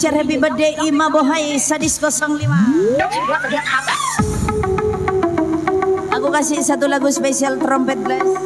ngicer happy birthday Ima Bohai Sadis 05. Aku kasih satu lagu spesial trompet blast.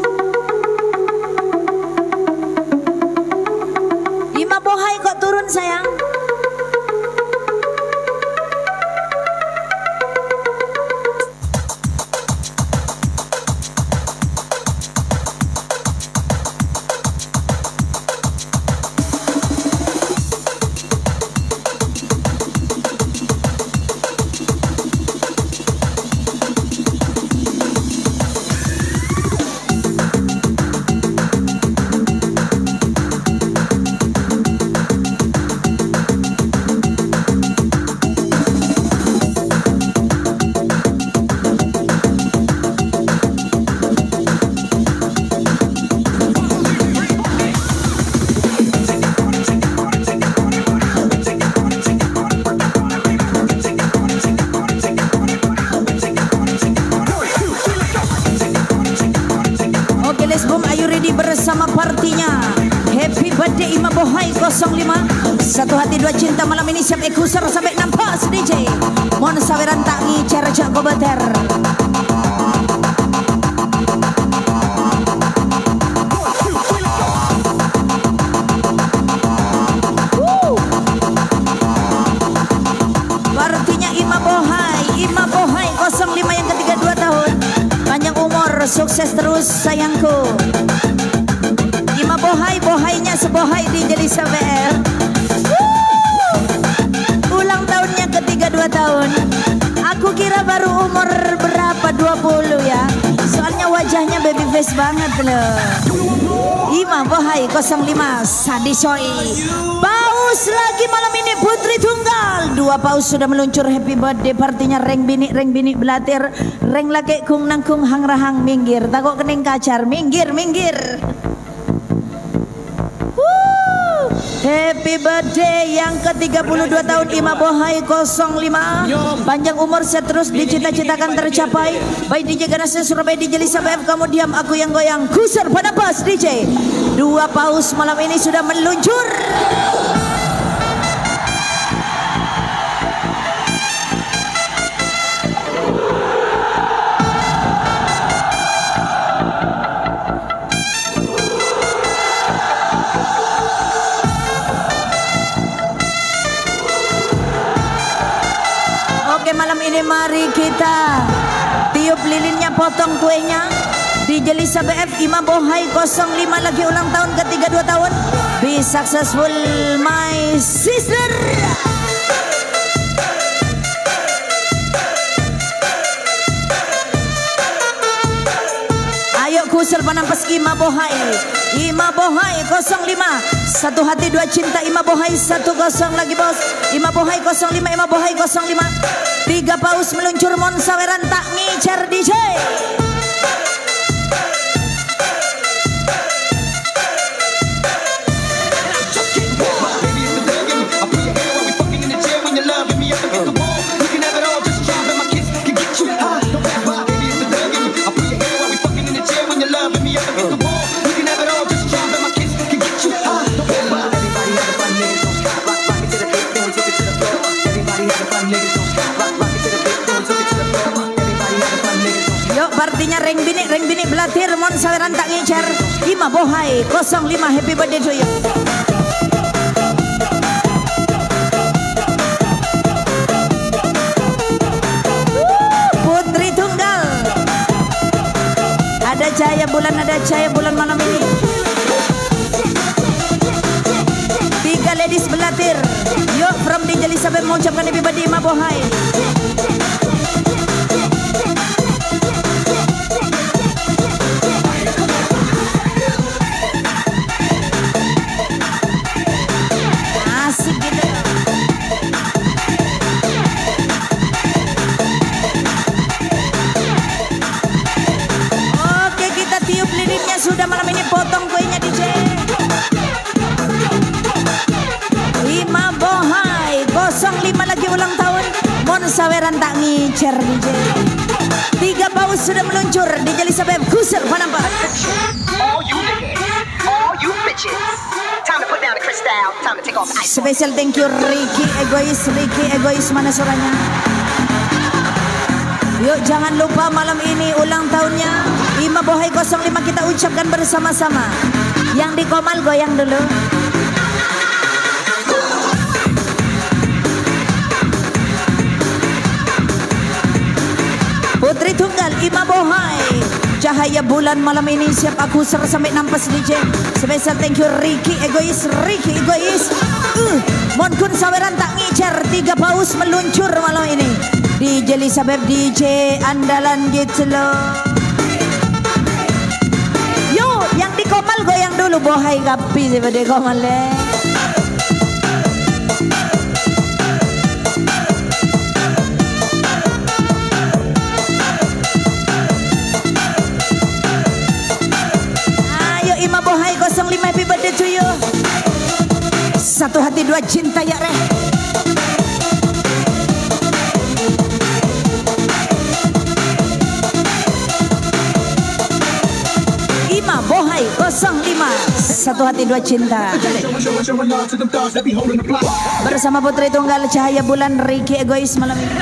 Satu hati dua cinta malam ini siap ekusar sampai nampas DJ Mon saweran tak ngicer jago beter. Woo. Partinya Ima 20 ya. Soalnya wajahnya baby face banget loh Ima Bohai 05 Sadisoi Paus lagi malam ini Putri Tunggal. Dua paus sudah meluncur happy birthday partinya. Reng bini, reng bini belatir. Reng laki kung nangkung hang rahang minggir. Takut kening kacar minggir, minggir Happy birthday yang ke-32 tahun Ima Bohai 05 Panjang umur saya terus dicita-citakan tercapai. Baik DJ Ganasnya Surabaya DJ Lisa BF Kamu diam aku yang goyang. Kusar pada pas DJ Dua paus malam ini sudah meluncur potong kuenya. Di Jelisa BF Ima Bohai 05 lagi ulang tahun ketiga dua tahun. Be successful my sister. Ayo kusel panampas Ima Bohai. Ima Bohai 05 Satu hati dua cinta. Ima Bohai Satu kosong lagi bos. Ima Bohai 05 Ima Bohai 05 Tiga paus meluncur Mon Saweran tak ngicer DJ partinya reng bini reng bini belatir Mon Saweran tak ngicer Ima Bohai 05 Happy birthday to you. Putri Tunggal. Ada cahaya bulan, ada cahaya bulan malam ini. Tiga ladies belatir. Yuk from DJ Elizabeth mengucapkan happy birthday Ima Bohai Ima Bohai 05 lagi ulang tahun Monsa saweran tak ngicer DJ Tiga paus sudah meluncur DJ Elizabeth Kusir Panampak All you niggas, all you bitches. Time to put down the crystal, time to take off ice. Special thank you Ricky Egois, Ricky Egois mana suaranya? Yuk jangan lupa malam ini ulang tahunnya. Ima Bohai 05 kita ucapkan bersama-sama. Yang di Komal goyang dulu Tunggal Ima Bohai. Cahaya bulan malam ini siap aku ser sampai nampas DJ Special thank you Ricky Egois Ricky Egois. Uh, Monkun saweran tak ngicer Tiga paus meluncur malam ini. DJ Elizabeth DJ andalan gitu loh. Yo yang di komal goyang dulu Bohai kapi sih pada komal eh. Satu hati dua cinta ya reh. Ima Bohai 05 Satu hati dua cinta. Bersama Putri Tunggal Cahaya Bulan Riki Egois malam ini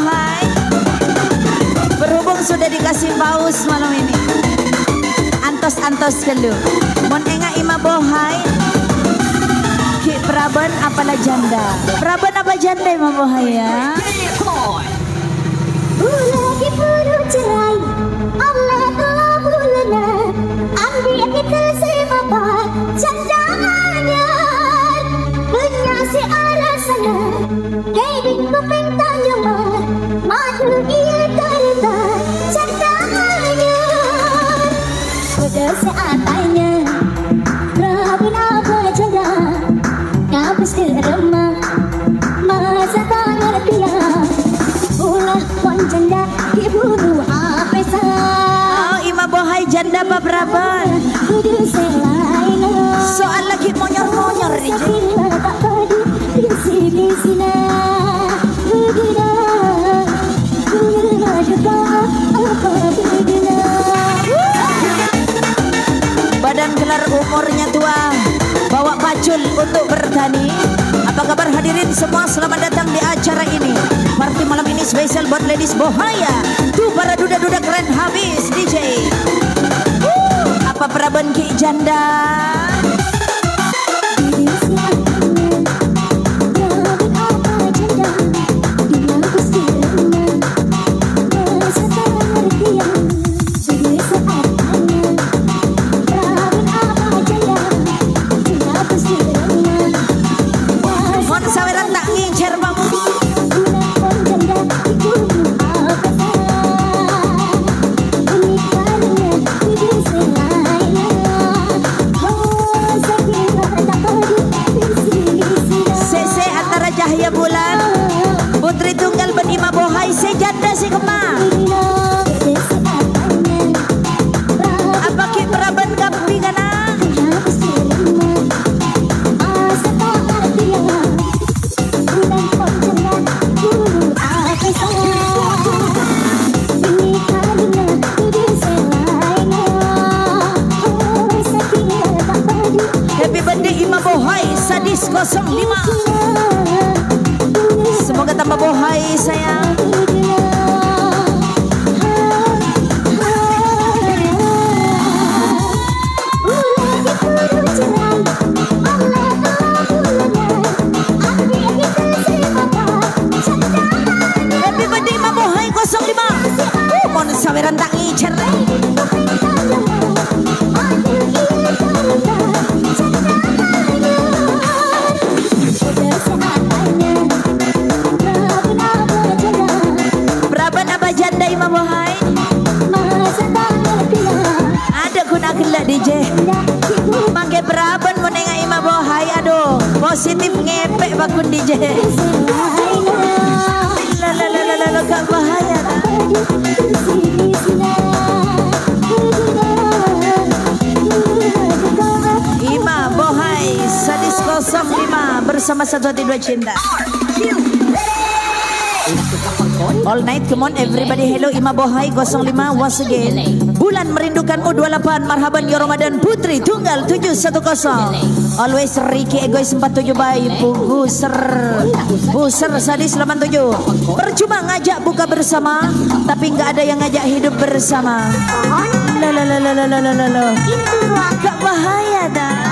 Bohai Berhubung sudah dikasih paus malam ini. Antos-antos kelu. Mon enga Ima Bohai Ki Praben apalah janda Praben apa janda Ima Bohai ya? Lagi perlu cerai Badan gelar umurnya tua Bawa pacul untuk bertani Apa kabar hadirin semua? Selamat datang di acara ini. Party malam ini spesial buat ladies Bohaya. Tuh para duda-duda keren habis DJ Apa peraban ki janda bersama satu hati dua cinta. All night, come on everybody. Hello Ima Bohai 05 once again. Bulan merindukanmu 28 Marhaban ya Ramadan Putri Tunggal 710 Always Ricky Egois 47 bayi Buser Buser Sadis 87 Percuma ngajak buka bersama Tapi nggak ada yang ngajak hidup bersama. Lalalalalalala Gak bahaya dah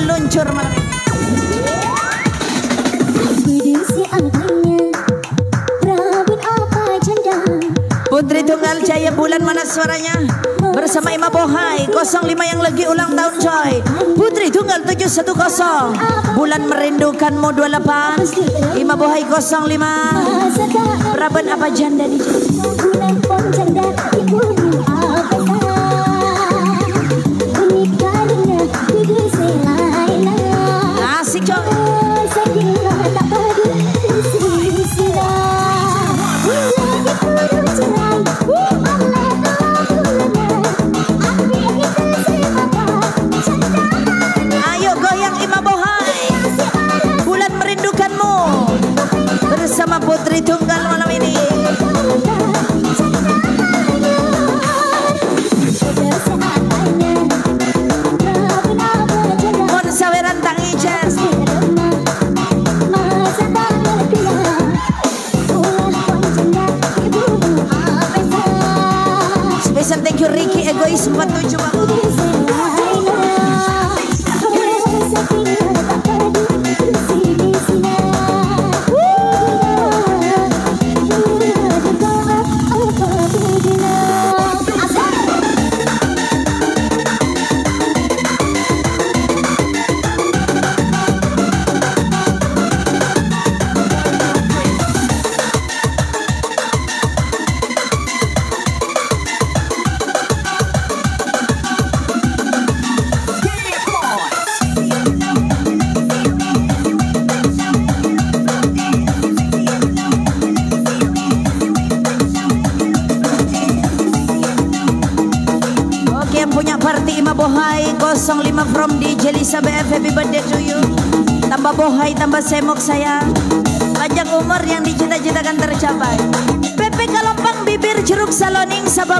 meluncur malam ini. Putri Tunggal Jaya Bulan mana suaranya? Bersama Ima Bohai 05 yang lagi ulang tahun coy. Putri Tunggal 710 Bulan merindukanmu 28 Ima Bohai 05 Masa tak Raben apa janda di bulan pon janda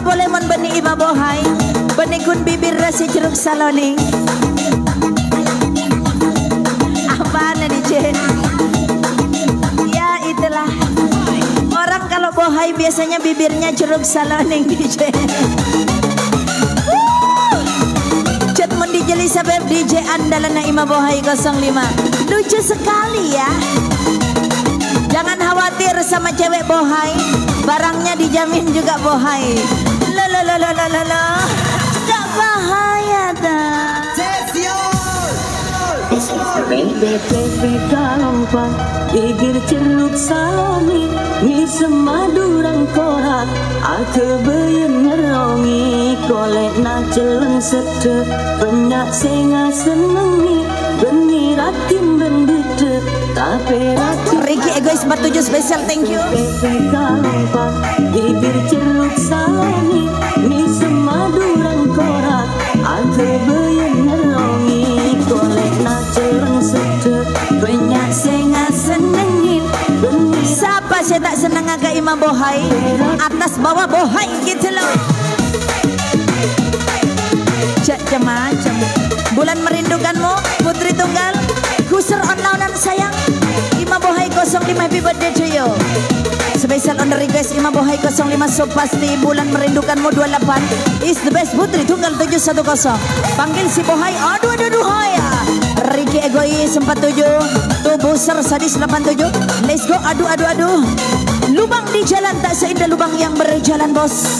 boleh mon benih Ima Bohai Benikun bibir rasi jeruk saloning Apaan DJ Ya itulah. Orang kalau bohai biasanya bibirnya jeruk saloning DJ Chat Mon DJ Elizabeth DJ andalan Naima Bohai 05 Lucu sekali ya. Jangan khawatir sama cewek bohai. Barangnya dijamin juga bohai Lo lo lo lo lo Gak bahaya dah BPP gampang Bibir ceruk salami Mi semadurang korak Ake beyen ngerongi Kolek na celeng sete Penyak senga senengi Beni Ricky Egois 47 spesial thank you. Bibir ceruk salami Mi semadurang korak Ake beyen ngerongi Kolek na celeng sete Penyak senga senengi Beni Siapa saya tak senang agak imam bohai? Atas bawah bohai gitu loh. Cak macam Bulan merindukanmu Putri Tunggal. Kusur on sayang. Imam bohai 05 happy birthday to you. Special on the request Imam Bohai 05 So pasti bulan merindukanmu 28 Is the best Putri Tunggal 710 Panggil si Bohai Aduh aduh aduh hai Ricky Egois 47 Tuh Buser Sadis 87 Let's go aduh aduh aduh Lubang di jalan tak seindah lubang yang berjalan bos.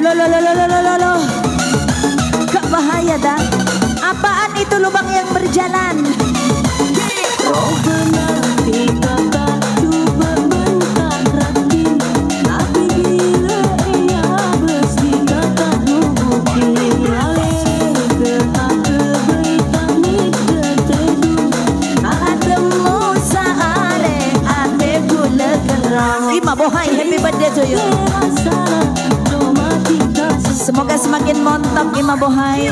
Lo lo lo lo lo lo lo. Gak bahaya dah. Apaan itu lubang yang berjalan Semoga semakin montok Ima Bohai.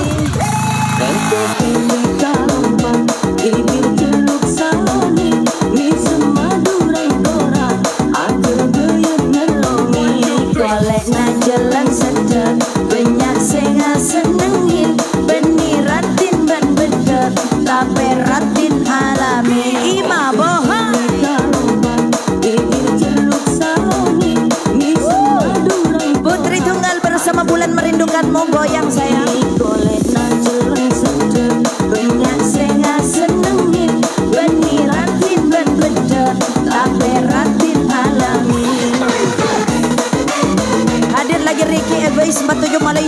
Golek na jalan sedek Banyak sing senengin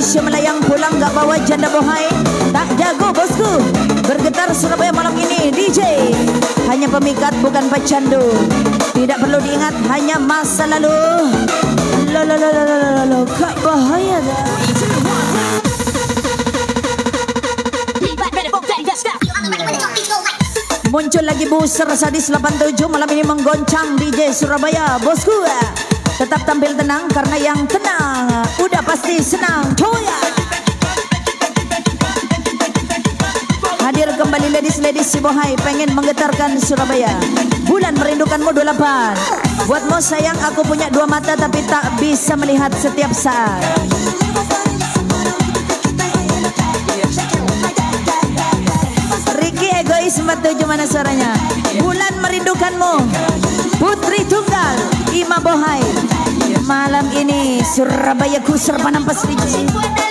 Malaysia melayang pulang gak bawa janda bohai. Tak jago bosku. Bergetar Surabaya malam ini DJ hanya pemikat bukan pecandu. Tidak perlu diingat hanya masa lalu. Lo lo lo lo lo lo lo kak bahaya Muncul lagi buser sadis 87 malam ini menggoncang DJ Surabaya. Bosku Tetap tampil tenang karena yang tenang udah pasti senang Hadir kembali ladies-ladies si Bohai pengen menggetarkan Surabaya. Bulan merindukanmu 28 Buatmu sayang aku punya dua mata tapi tak bisa melihat setiap saat egois 47 mana suaranya? Bulan merindukanmu Putri Tunggal Ima Bohai. Malam ini Surabaya ku serba nampas Ricky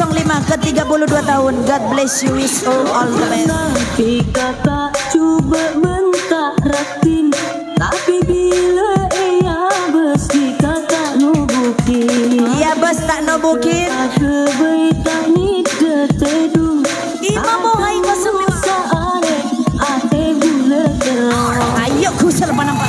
05 ke 32 tahun. God bless you wish all, all the best. Nanti kata coba bentak ratin Tapi bila ia bes dikata nubukin. Iya bes tak nubukin. Kebaik tak ni detedu Ima Bohai 05 Ayo kusel panampak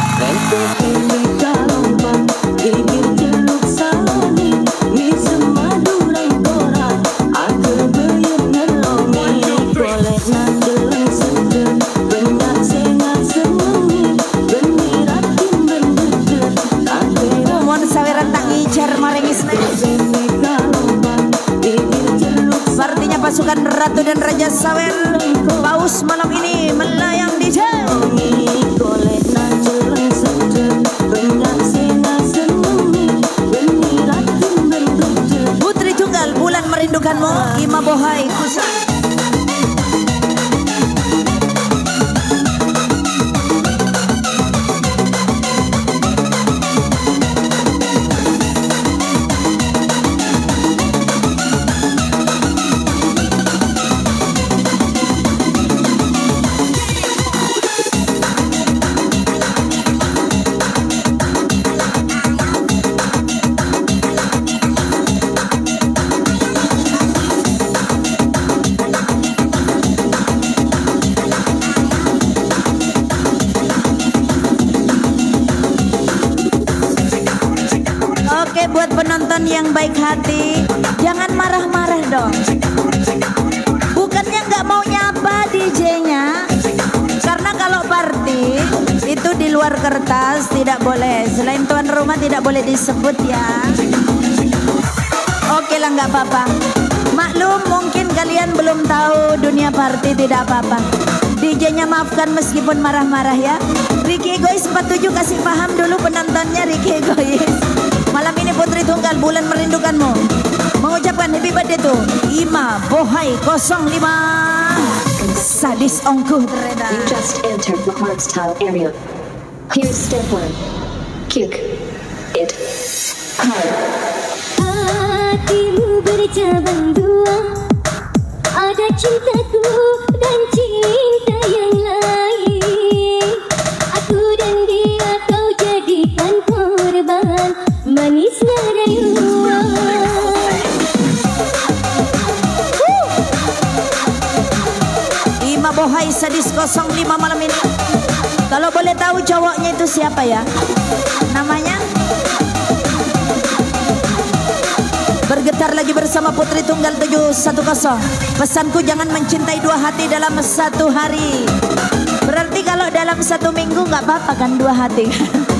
party tidak apa-apa. DJ-nya maafkan meskipun marah-marah ya. Ricky Egois 47 kasih paham dulu penontonnya Ricky Egois. Malam ini Putri Tunggal bulan merindukanmu. Mengucapkan happy birthday tuh Ima Bohai 05 Sadis ongkuh tereda. You just entered the hardstyle area. Here's step one. Kick it hard. Hatimu bercabang dua cintaku dan cinta yang lain Aku dan dia kau jadikan korban Manisnya rayuan Ima Bohai Sadis 05 malam ini. Kalau boleh tahu cowoknya itu siapa ya? Namanya? Bergetar lagi bersama Putri Tunggal 710 Pesanku jangan mencintai dua hati dalam satu hari. Berarti kalau dalam satu minggu nggak apa-apa kan dua hati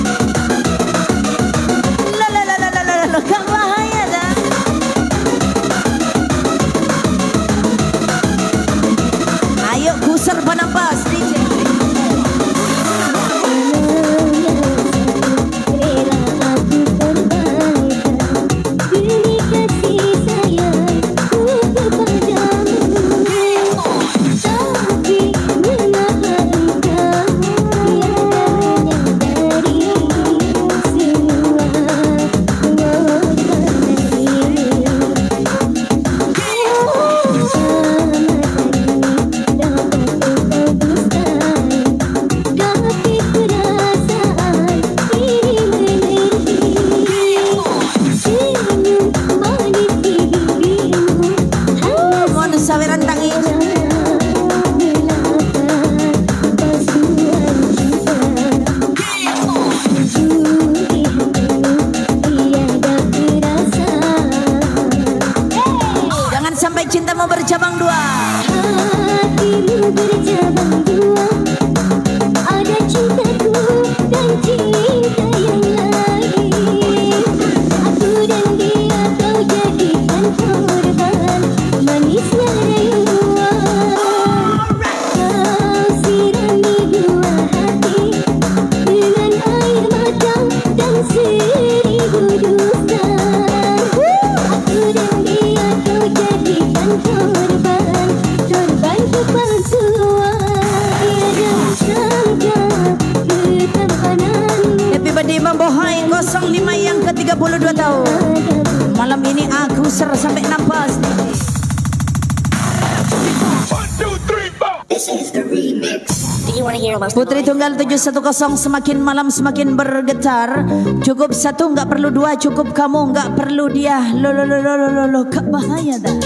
Putri Tunggal 710 semakin malam semakin bergetar. Cukup satu nggak perlu dua Cukup kamu nggak perlu dia. Lo lo lo lo lo lo lo bahaya dah.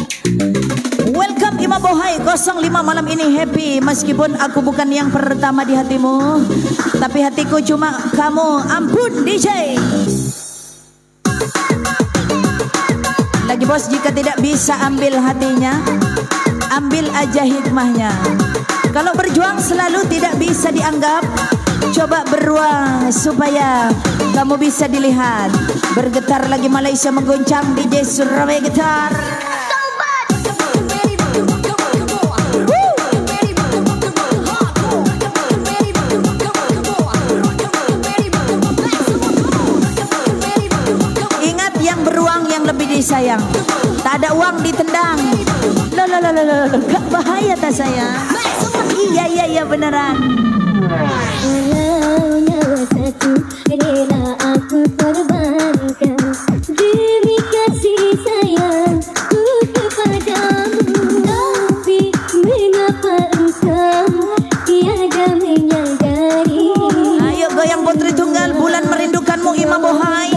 Welcome Imam Bohai 05 malam ini happy. Meskipun aku bukan yang pertama di hatimu Tapi hatiku cuma kamu. Ampun DJ Lagi bos jika tidak bisa ambil hatinya Ambil aja hikmahnya Kalau berjuang selalu tidak bisa dianggap. Coba beruang supaya kamu bisa dilihat. Bergetar lagi Malaysia mengguncang DJ Surabaya Gitar. Ingat yang beruang yang lebih disayang. Tak ada uang ditendang Loh loh loh. Gak bahaya tak sayang Iya iya iya beneran. Walau nyawa satu rela aku korbankan Demi kasih sayangku kepadamu. Tapi mengapa engkau tiada menyadari? Ayo goyang putri tunggal bulan merindukanmu Imam Bohai.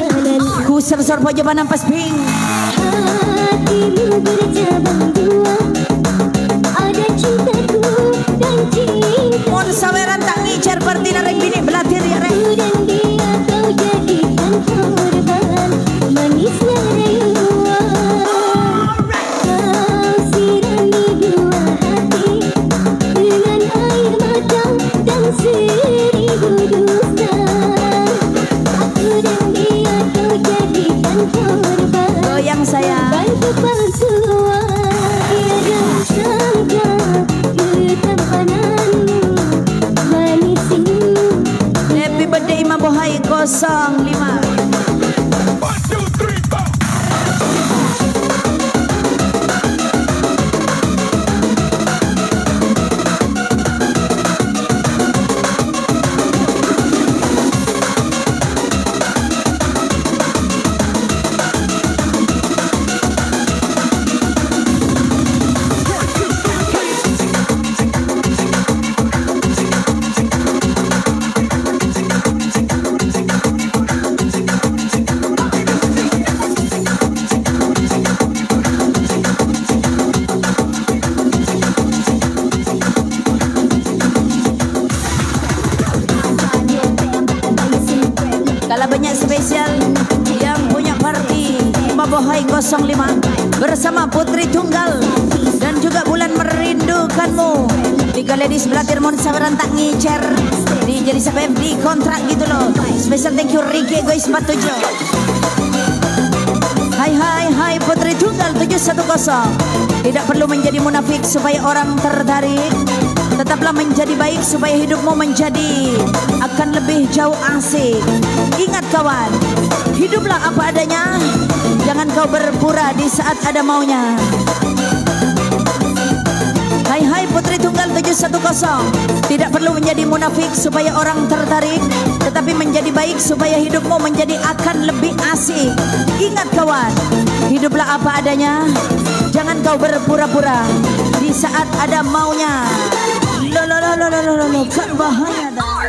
Ku sersor pojok nampas ping Hatimu bercabang 147 Hai hai hai Putri Tunggal 710 Tidak perlu menjadi munafik supaya orang tertarik. Tetaplah menjadi baik supaya hidupmu menjadi akan lebih jauh asik. Ingat kawan Hiduplah apa adanya. Jangan kau berpura di saat ada maunya. Hai hai Putri Tunggal 710 Tidak perlu menjadi munafik supaya orang tertarik Tetapi menjadi baik supaya hidupmu menjadi akan lebih asik. Ingat kawan Hiduplah apa adanya. Jangan kau berpura-pura Di saat ada maunya. Lo lo lo lo lo lo lo Kan bahaya dah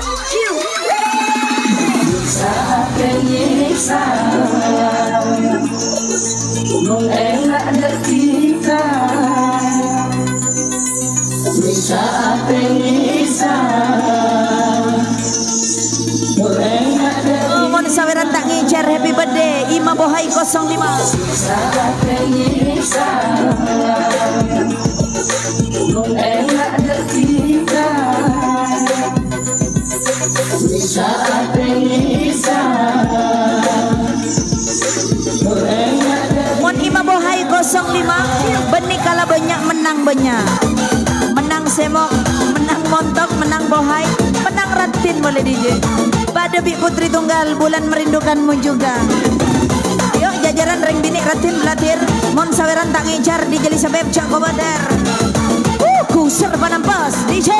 Oh, Mon saweran tak ngicer happy birthday Ima Bohai 05 Mon Ima Bohai 05 Benih kala banyak menang banyak Menang semok Menang montok Menang bohai Menang ratin boleh DJ Pada Bik Putri Tunggal Bulan merindukanmu juga Yuk jajaran ring bini ratin belatir Mon saweran tak ngejar di jeli sebeb cak kobader. Uh, kusir panampas DJ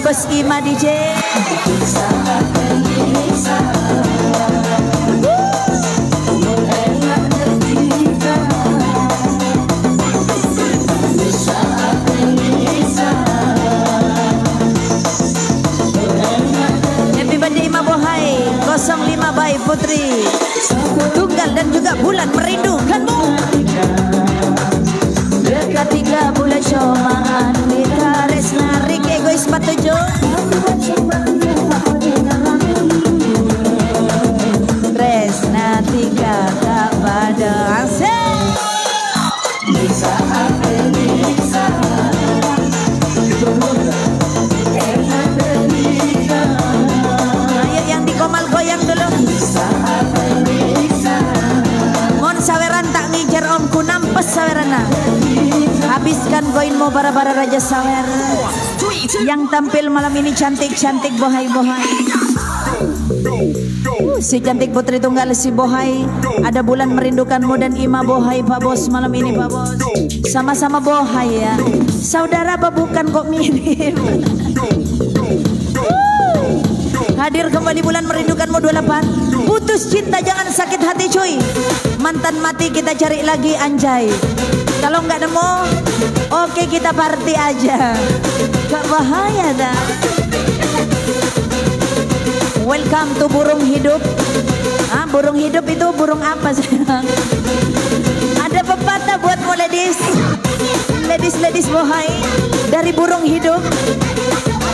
ngabes ima DJ tampil malam ini cantik-cantik bohai-bohai. Uh, Si cantik putri tunggal si bohai. Ada bulan merindukanmu dan ima bohai Pak Bos malam ini Pak Bos. Sama-sama bohai ya. Saudara apa bukan kok mirip. Hadir kembali bulan merindukanmu 28 Putus cinta jangan sakit hati cuy. Mantan mati kita cari lagi anjay. Kalau nggak nemu Oke kita party aja Gak bahaya dah. Welcome to burung hidup. Ah, Burung hidup itu burung apa sih? Ada pepatah buatmu ladies. Ladies-ladies bohai. Dari burung hidup.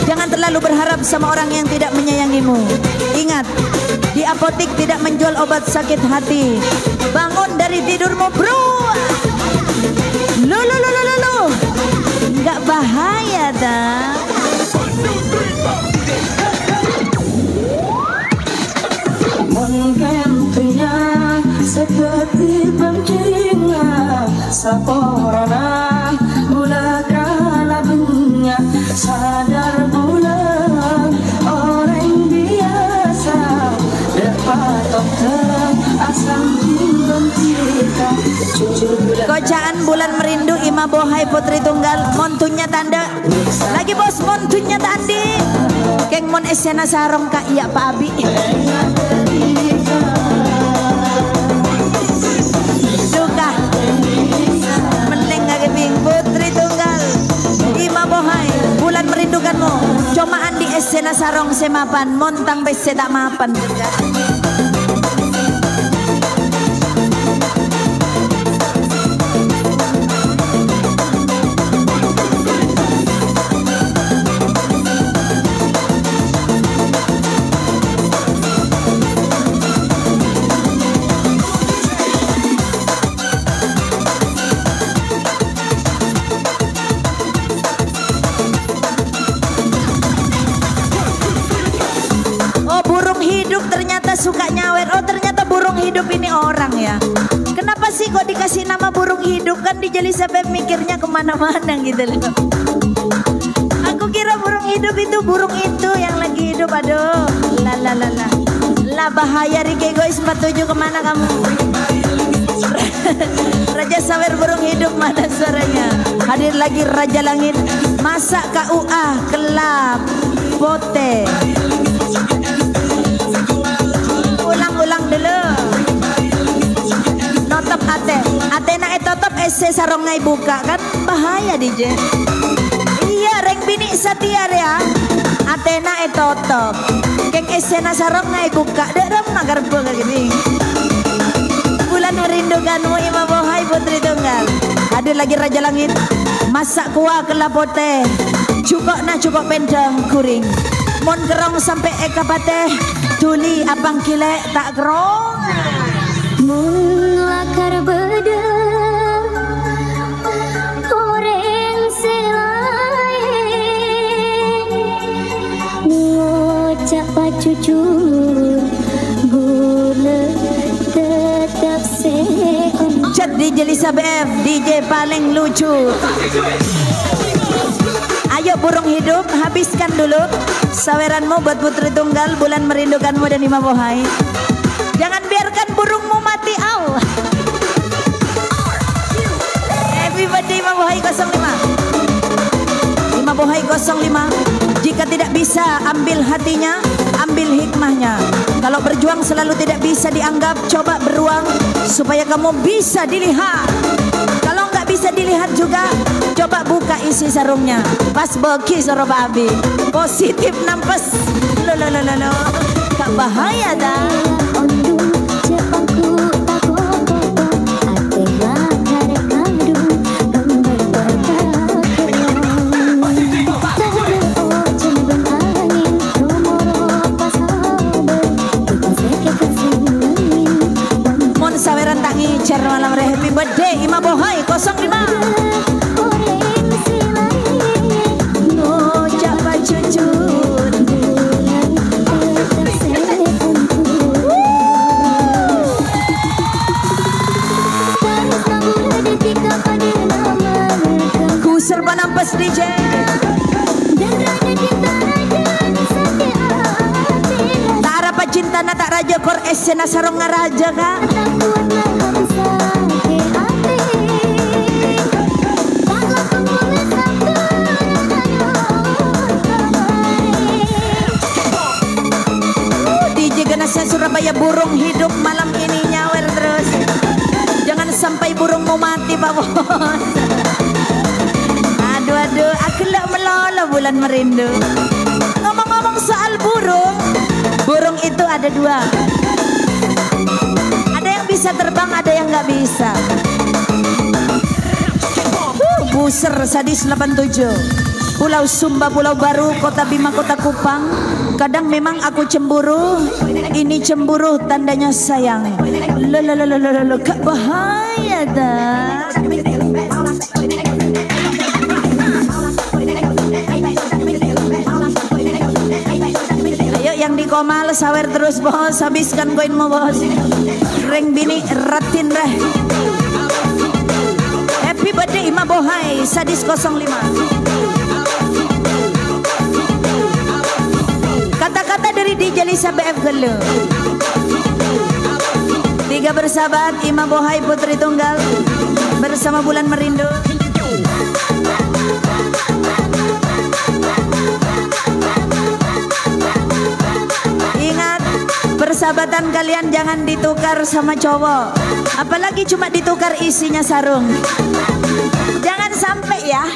Jangan terlalu berharap sama orang yang tidak menyayangimu. Ingat, di apotik tidak menjual obat sakit hati. Bangun dari tidurmu, bro. Lo bahaya dong. Menghentinya seperti pencinga Saporana Mula kala bunga Sadar bulan Orang biasa. Dapat dokter Asam timbang kita. Jujur Kocaan bulan merindu Ima Bohai Putri Tunggal. Montunya tanda. Lagi bos montunya tadi Keng mon esena sarong kak iya Pak Abi. Duka Meneng ngageping Putri Tunggal. Ima Bohai Bulan merindukanmu. Comaan di esena sarong semapan. Montang bese tak mapan burung hidup Kan di Jeli sampai mikirnya ke mana-mana gitu loh. Aku kira burung hidup itu burung itu yang lagi hidup Aduh. La la la la. Lah bahaya Rike Gois 47 ke mana kamu? Raja Sawer burung hidup mana suaranya? Hadir lagi Raja Langit. Masa KUA Kelab Pote ulang-ulang dulu. Notop ate. Ate etotop ese sarong ngai buka kan? Bahaya DJ iya reng bini satia ya ate na etotop keng ese na sarong ngai buka derem nagar buka gini. Bulan merindukanmu ima bohai putri tunggal. Hadir lagi raja langit. Masak kuah kelapote cukok na cukok pendang kuring. Mon gerong sampai eka pateh tuli abang kilek tak gerong Melakar beda jujur DJ BF DJ paling lucu. Ayo burung hidup habiskan dulu Saweranmu buat putri tunggal Bulan merindukanmu dan Imam Bohai Jangan biarkan burungmu mati Happy birthday Imam Bohai 05 Imam Bohai 05 Jika tidak bisa ambil hatinya Ambil hikmahnya. Kalau berjuang selalu tidak bisa dianggap Coba beruang Supaya kamu bisa dilihat. Kalau nggak bisa dilihat juga Coba buka isi sarungnya. Pas beki soro babi Positif nampes. Lo lo lo lo lo. Gak bahaya dah nama mereka Ku serba nampes DJ raja raja Tak harap cinta na tak raja kor esena sarong ngaraja kak Ganasnya Surabaya burung hidup malam ini nyawer terus. Jangan sampai burungmu mati Pak Bos. Aduh aduh aku lah melolo bulan merindu. Ngomong-ngomong soal burung Burung itu ada dua. Ada yang bisa terbang ada yang nggak bisa. Uh, Buser sadis 87 Pulau Sumba, Pulau Baru, Kota Bima, Kota Kupang Kadang memang aku cemburu. Ini cemburu tandanya sayang. Kak bahaya dah. Ayo yang di komal sawer terus bos. Habiskan koinmu bos. Ring bini ratin deh Happy birthday Ima Bohai. Sadis 05 Kata-kata dari DJ Lisa BF Gelu Tiga bersahabat Ima Bohai Putri Tunggal Bersama Bulan Merindu. Ingat persahabatan kalian jangan ditukar sama cowok. Apalagi cuma ditukar isinya sarung. Jangan sampai ya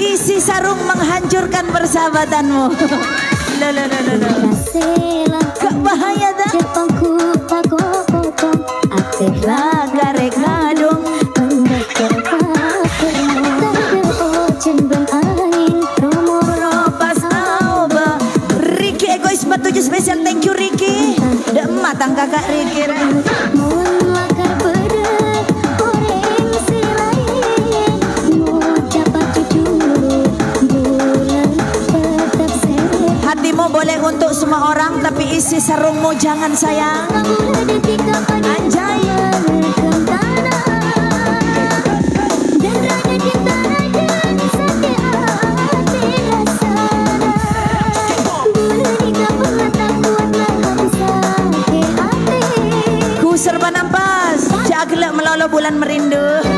Isi sarung menghancurkan persahabatanmu Loh, loh, loh. Kasihlah Gak bahaya dah Jepangku tak potong angin Romor Ropas Auba Ricky egois 47 spesial thank you Ricky Udah matang kakak Ricky semua orang Tapi isi sarungmu jangan sayang. Anjay. Ku serba nampas. Caklah melolo bulan merindu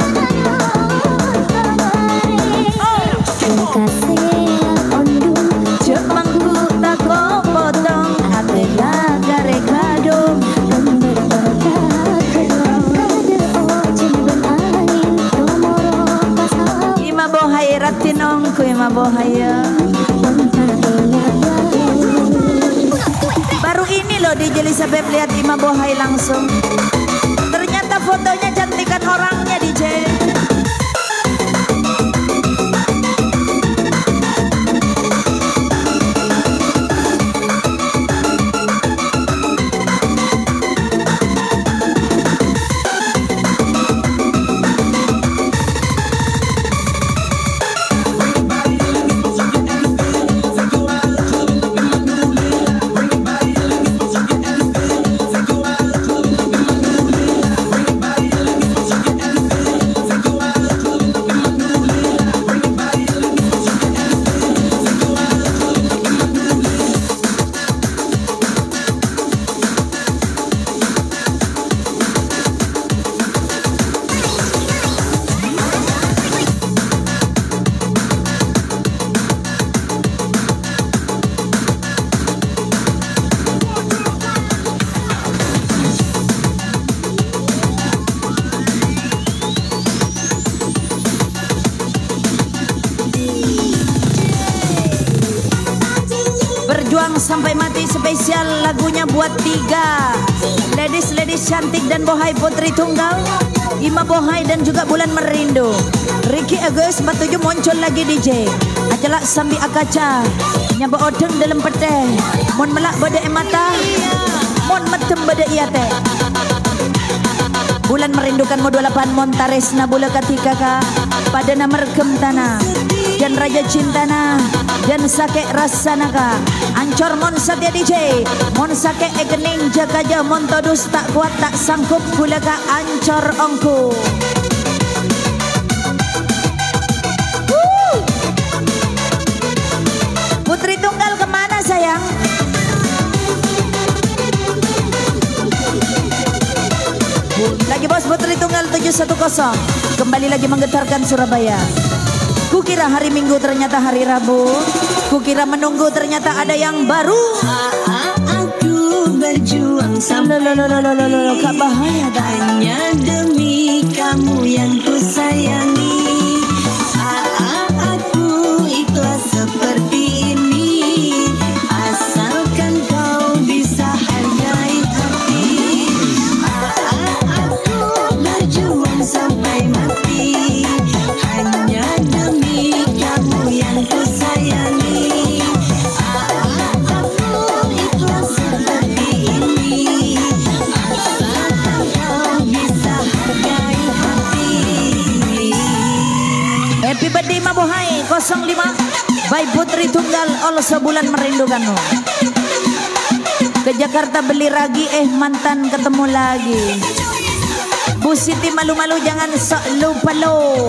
Elizabeth lihat Ima Bohai langsung. Ternyata fotonya cantikan orangnya DJ sampai mati spesial lagunya buat tiga. Ladies ladies cantik dan bohai putri tunggal. Ima bohai dan juga bulan merindu. Ricky Agus 47 muncul lagi DJ Ajalak sambi akaca. Nyaba odeng dalam pete. Mon melak bada emata Mon metem bada iate Bulan merindukanmu 28 Montares Nabula ketika ka. Pada nama rekem tanah. Dan Raja Cintana Dan Sake Rasanaka Ancor Mon Satya DJ Mon Sake Egening Jakaja Mon Todus tak kuat tak sanggup. Gula ka Ancor Ongku! Putri Tunggal ke mana sayang? Lagi bos. Putri Tunggal 710 Kembali lagi menggetarkan Surabaya Kukira hari Minggu ternyata hari Rabu. Kukira menunggu ternyata ada yang baru. Aku berjuang sampai Lololololololol Kak bahaya dah hanya demi kamu yang ku sayangi. 05 By Putri Tunggal All sebulan merindukanmu. Ke Jakarta beli ragi Eh mantan ketemu lagi. Bu Siti malu-malu jangan lupa lo.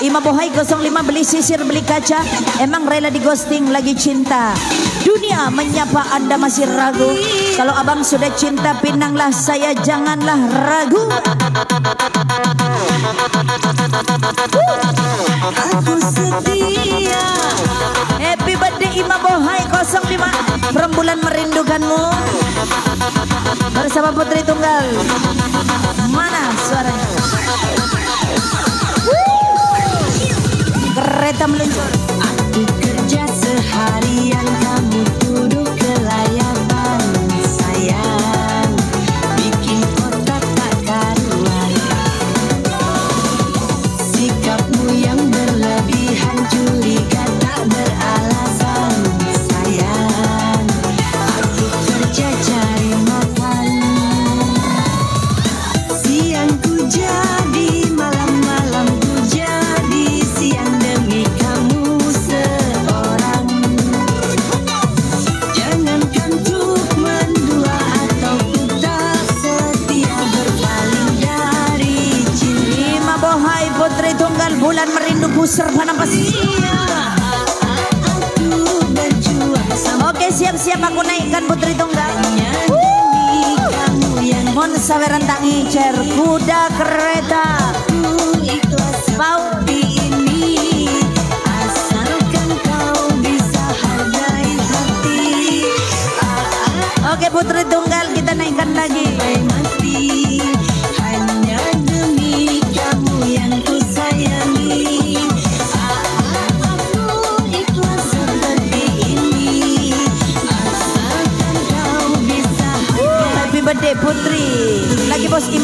Ima Bohai 05 beli sisir beli kaca. Emang rela di ghosting lagi cinta Dunia menyapa anda masih ragu? Kalau abang sudah cinta pinanglah saya janganlah ragu. Aku setia. Happy birthday Ima Bohai 05 Rembulan merindukanmu. Bersama Putri Tunggal. Mana suaranya? Kereta meluncur serba sama Oke siap-siap aku naikkan Putri Tunggal. Mon saweran tak ngicer Kuda kereta. Oke Putri Tunggal kita naikkan lagi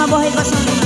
Lagi bos Ima Bohai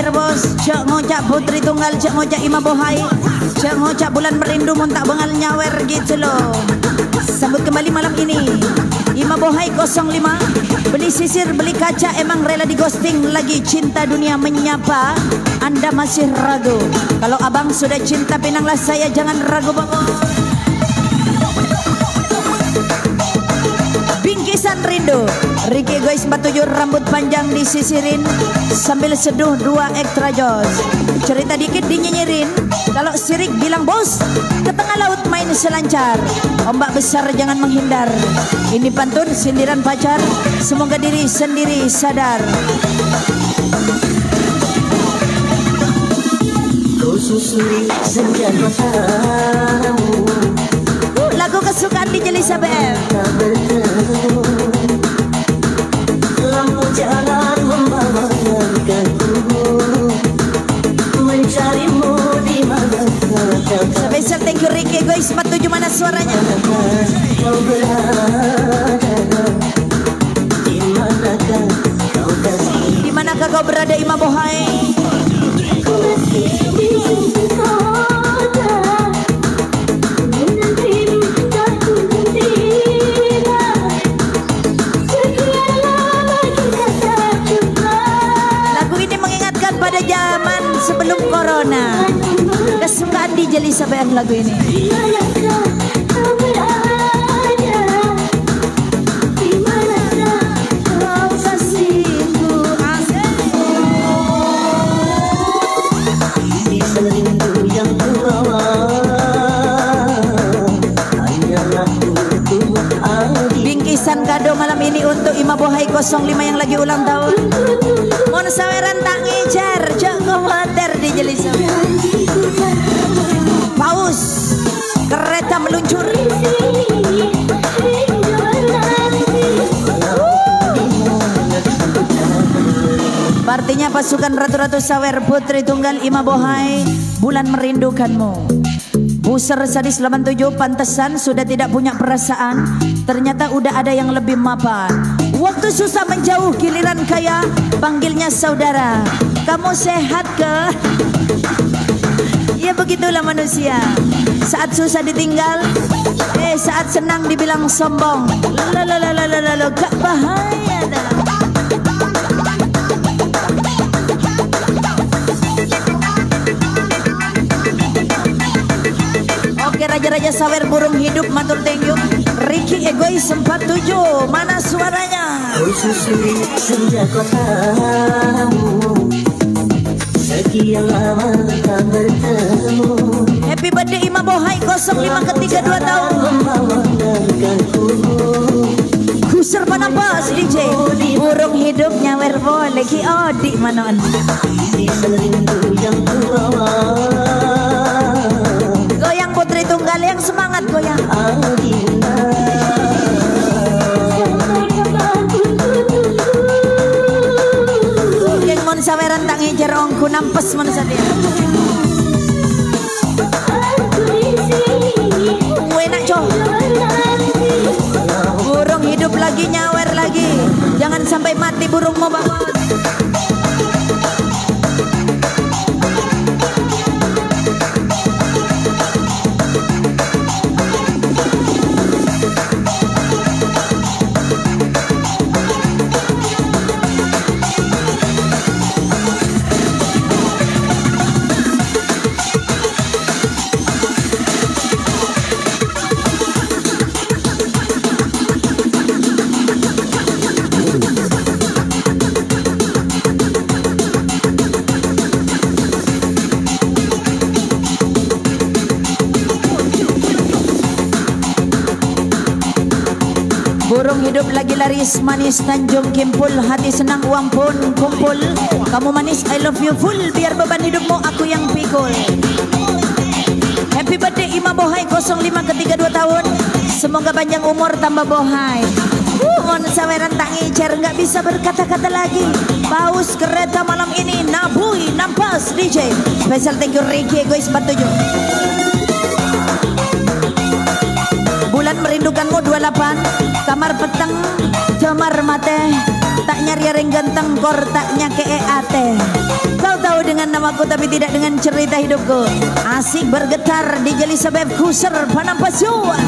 belatir bos. Cek ngocak putri tunggal Cek ngocak ima bohai Cek ngocak bulan merindu Mun tak bengal nyawer gitu loh. Sambut kembali malam ini. Ima bohai 05 Beli sisir beli kaca Emang rela di ghosting Lagi cinta dunia menyapa Anda masih ragu. Kalau abang sudah cinta Pinanglah saya jangan ragu bangun Bingkisan rindu Ricky guys 47 rambut panjang disisirin Sambil seduh dua ekstra jos. Cerita dikit dinyinyirin Kalau sirik bilang bos Ke tengah laut main selancar. Ombak besar jangan menghindar. Ini pantun sindiran pacar Semoga diri sendiri sadar. Kau susuri senja matamu. Lagu kesukaan di Jelisa guys 47 mana suaranya? Di manakah kau berada Ima Bohai? Lagu ini mengingatkan pada zaman sebelum kubawa Hanyalah untuk adik Bingkisan kado malam ini untuk Ima Bohai 05 yang lagi ulang tahun. Mon saweran tak ngejar Joko mater di Jelisa Paus Kereta meluncur. Artinya pasukan ratu-ratu sawer putri tunggal Ima Bohai Bulan merindukanmu. Buser sadis 87 pantesan sudah tidak punya perasaan. Ternyata udah ada yang lebih mapan. Waktu susah menjauh giliran kaya Panggilnya saudara. Kamu sehat ke? Ya begitulah manusia. Saat susah ditinggal Eh saat senang dibilang sombong. Lalalalalalala Gak bahaya dah. Oke raja-raja sawer burung hidup matur thank you Ricky egois 47 Mana suaranya? Susuri senja kotamu Happy birthday Imam Bohai 05 ketiga 2 tahun. Kuser panapas DJ Burung hidup nyawer boleh Ki odik manon. Goyang putri tunggal yang semangat goyang ongku nampes mon sadia Enak cow Burung hidup lagi nyawer lagi. Jangan sampai mati burungmu bangun laris manis Tanjung Kimpul Hati senang uang pun kumpul. Kamu manis I love you full Biar beban hidupmu aku yang pikul. Happy birthday Imam Bohai 05 ketiga 2 tahun. Semoga panjang umur tambah bohai. Uh, Mon saweran tak ngicer nggak bisa berkata-kata lagi. Paus kereta malam ini Nabui nampas DJ Special thank you Ricky Egois 47 Bulan merindukanmu 28 Kamar peteng Jamar mate. Tak nyari yang ganteng Kor tak nyake ate. Kau tahu dengan namaku Tapi tidak dengan cerita hidupku. Asik bergetar Di jeli sebab kuser Panampas jua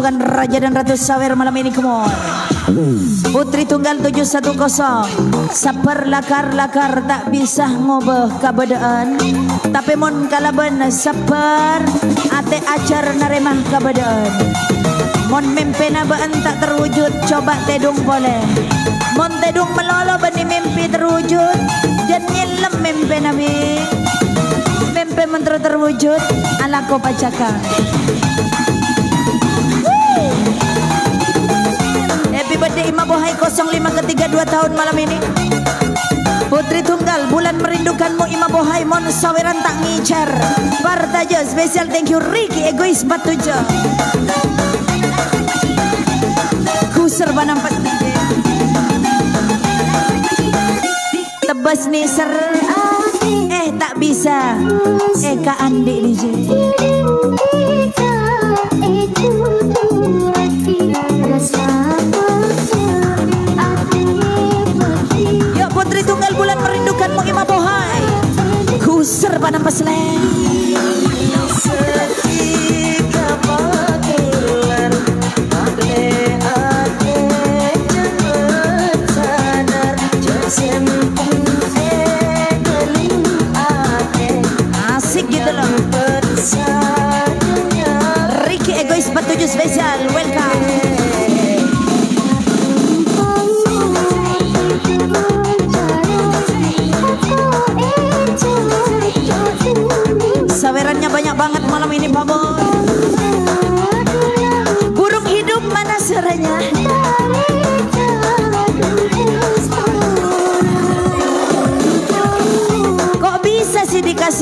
pasukan Raja dan Ratu Sawer malam ini come Putri Tunggal 710 Saper lakar-lakar tak bisa ngobah kabadaan. Tapi mon kalaban saper Ate acar naremah kabadaan. Mon mimpi na baan tak terwujud Coba tedung boleh. Mon tedung melolo bani mimpi terwujud Dan nyelam mimpi nabi Mimpi menteri terwujud ala ko Bohai 05 ketiga 2 tahun malam ini. Putri Tunggal, bulan merindukanmu Ima Bohai, Mon Saweran tak ngicer. Partaja, spesial thank you Ricky Egois 47. Kuser banampat Tebas nih ser Eh tak bisa Eh Kak Andi DJ bulan merindukanmu Ima Bohai. Kuser banampat seleng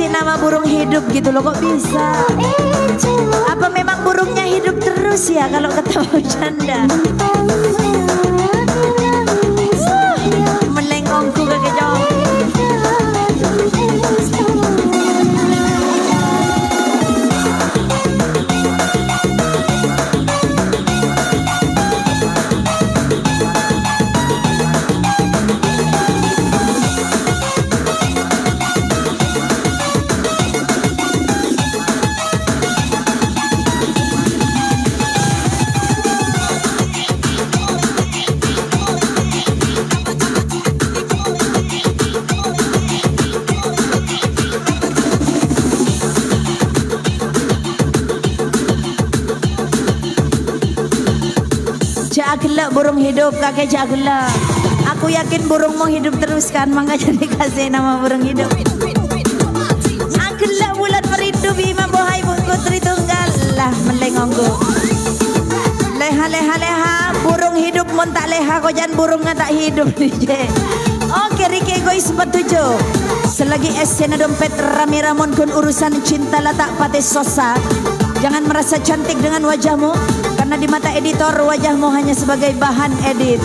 dikasih nama burung hidup gitu loh Kok bisa? Apa memang burungnya hidup terus ya Kalau ketawa canda Gelak burung hidup kakek cak gelak. Aku yakin burungmu hidup terus kan? Makanya dikasih nama burung hidup. Agelak bulan merindu bima bohai putri tunggal Lah melengongku. Leha leha leha Burung hidup mon tak leha Kau jangan burungnya tak hidup DJ Oke Riki Egois 47 Selagi esena dompet rame ramon kun urusan cinta lah tak pate sosa. Jangan merasa cantik dengan wajahmu Karena di mata editor wajahmu hanya sebagai bahan edit.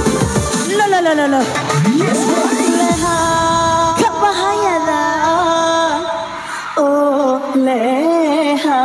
Lo lo lo lo lo. Leha Oh leha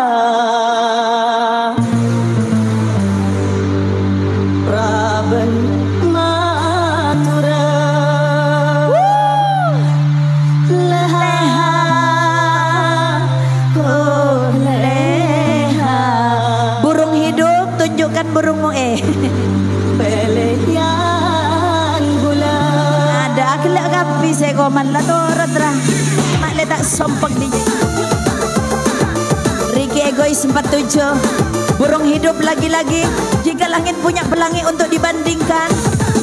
Sompek DJ Ricky Egois 47 Burung hidup lagi-lagi. Jika langit punya pelangi untuk dibandingkan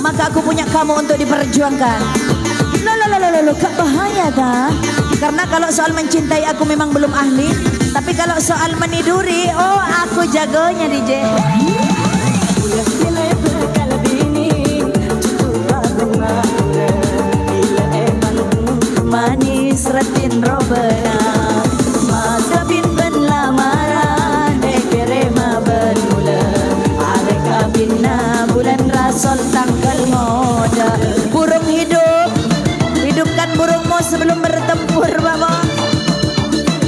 Maka aku punya kamu untuk diperjuangkan. Lo lo kak bahaya dah Karena kalau soal mencintai aku memang belum ahli. Tapi kalau soal meniduri Oh aku jagonya DJ sebelum bertempur Baba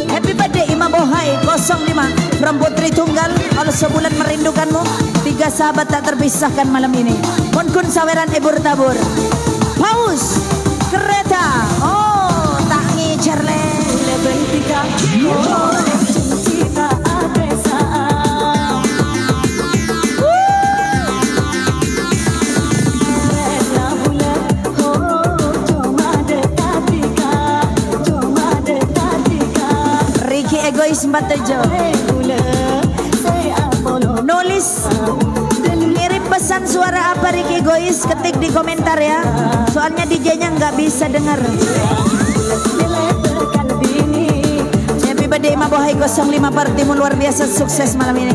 Happy birthday Bohai 05 From Putri Tunggal Kalau sebulan merindukanmu Tiga sahabat tak terpisahkan malam ini. Monkun Saweran Ebur Tabur. Paus Cinta adresaan Ricky Egois 47 Nulis. Ngirim pesan suara apa Ricky Egois? Ketik di komentar ya. Soalnya DJ-nya nggak bisa dengar Bohai 05 partimu luar biasa sukses malam ini.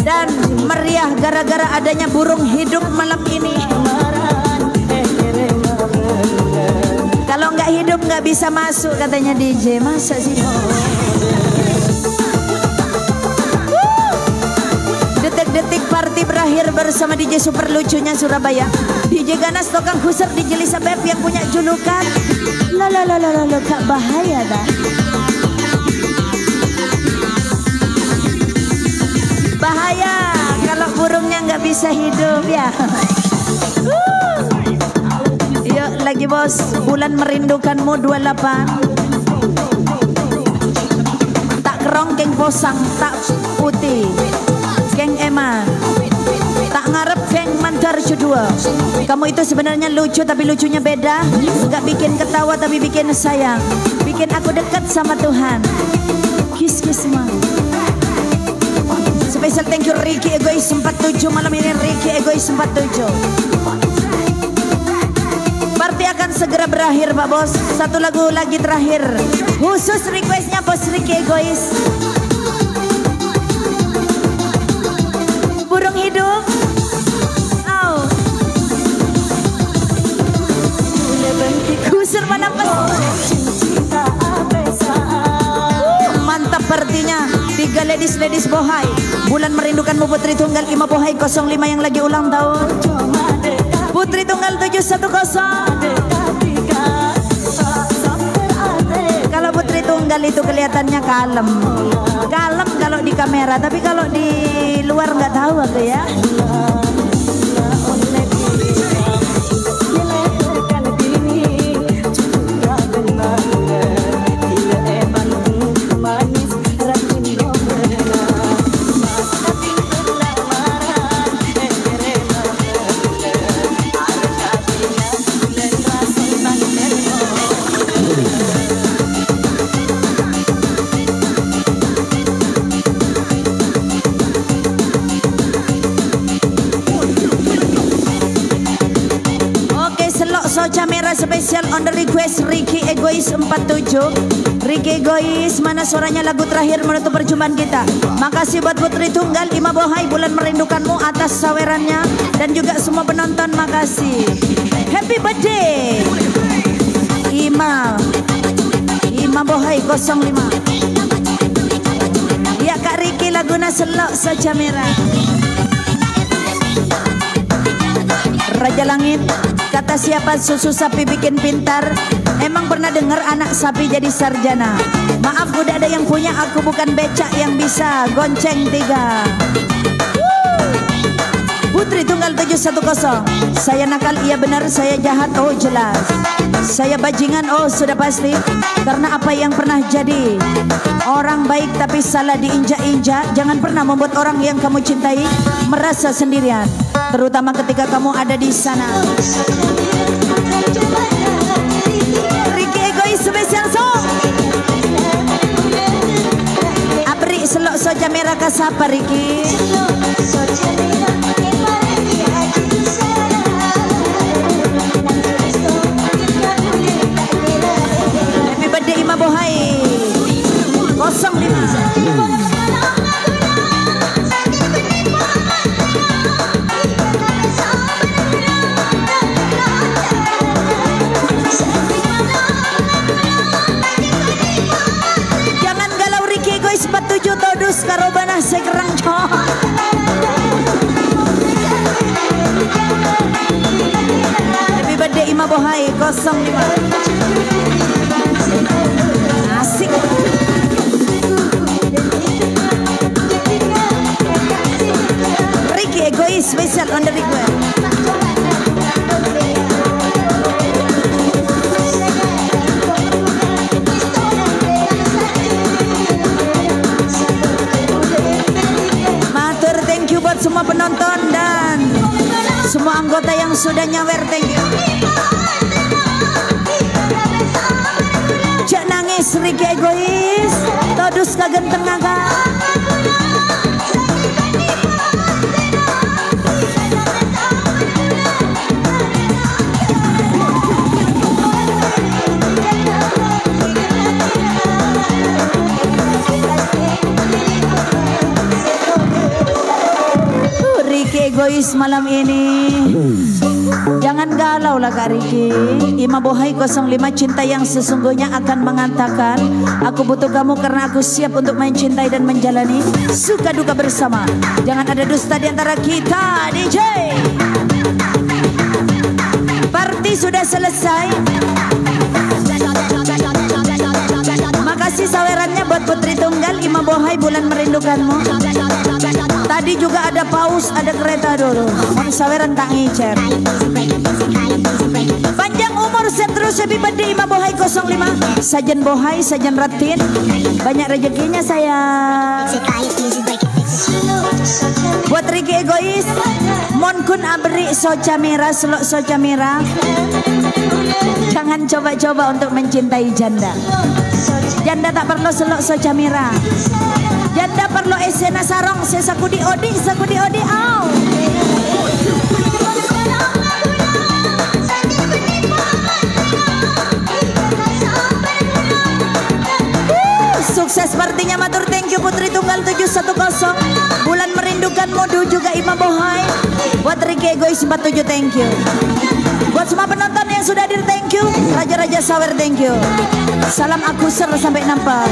Dan meriah gara-gara adanya burung hidup malam ini. Kalau nggak hidup nggak bisa masuk katanya DJ masa sih? Detik-detik party berakhir bersama DJ super lucunya Surabaya. DJ Ganas Tokang Khuser DJ Lisa Beb yang punya julukan La la la la la la kak bahaya dah Bahaya kalau burungnya nggak bisa hidup ya. Yuk lagi bos. Bulan merindukanmu 28 Tak kerong keng posang Tak putih. Geng Eman. Tak ngarep geng mantar kedua kamu itu sebenarnya lucu tapi lucunya beda. Gak bikin ketawa tapi bikin sayang. Bikin aku dekat sama Tuhan. Kiss kiss ma Special thank you Ricky Egois 47 malam ini Ricky Egois 47 Party akan segera berakhir Pak Bos. Satu lagu lagi terakhir. Khusus requestnya Bos Ricky Egois. Burung hidup oh. Kusur mana Mantap partinya Tiga ladies-ladies bohai. Bulan merindukanmu Putri Tunggal Ima Bohai 05 yang lagi ulang tahun. Putri Tunggal 710 Kalau Putri Tunggal itu kelihatannya kalem. Kalem kalau di kamera Tapi kalau di luar nggak tahu aku ya request Ricky Egois 47 Ricky Egois mana suaranya lagu terakhir menutup perjumpaan kita? Makasih buat Putri Tunggal Ima Bohai bulan merindukanmu atas sawerannya. Dan juga semua penonton makasih. Happy birthday! Ima. Ima Bohai 05 Ya Kak Ricky laguna selok soca merah. Raja Langit Kata siapa susu sapi bikin pintar Emang pernah dengar anak sapi jadi sarjana? Maaf udah ada yang punya Aku bukan becak yang bisa. Gonceng tiga. Putri Tunggal 710 Saya nakal iya benar Saya jahat oh jelas. Saya bajingan oh sudah pasti. Karena apa yang pernah jadi? Orang baik tapi salah diinjak-injak. Jangan pernah membuat orang yang kamu cintai Merasa sendirian. Terutama ketika kamu ada di sana Spesial song Abri selok soja merah kasapa Ricky Happy birthday Ima Bohai. 05 sekerang cok Happy birthday Ima Bohai. 05 Asik. Ricky Egois special on the request semua penonton dan semua anggota yang sudah nyawer thank you. Cak nangis Ricky egois, todus kagenteng naga. Egois malam ini. Jangan galau lah Kak Riki. Ima Bohai 05 cinta yang sesungguhnya akan mengatakan Aku butuh kamu karena aku siap untuk mencintai dan menjalani Suka duka bersama. Jangan ada dusta di antara kita DJ Party sudah selesai Makasih sawerannya buat Putri Tunggal Ima Bohai bulan merindukanmu. Tadi juga ada paus, ada kereta dulu. Mau saweran tak ngicer. Panjang umur seterus happy birthday Ima Bohai 05 Sajen Bohai, Sajen Ratin. Banyak rezekinya saya Buat Riki egois Mon kun abri soca merah Selok soca merah. Jangan coba-coba untuk mencintai janda Janda tak perlu selok soca merah Janda perlu esena sarong Sesakudi odi, sakudi odi au. Sukses partinya matur. Thank you Putri Tunggal 710 Bulan merindukan modu juga Imam Bohai. Buat Riki Egois 47 thank you Buat semua penonton yang sudah hadir thank you. Raja-Raja Sawer thank you. Salam aku ser sampai nampak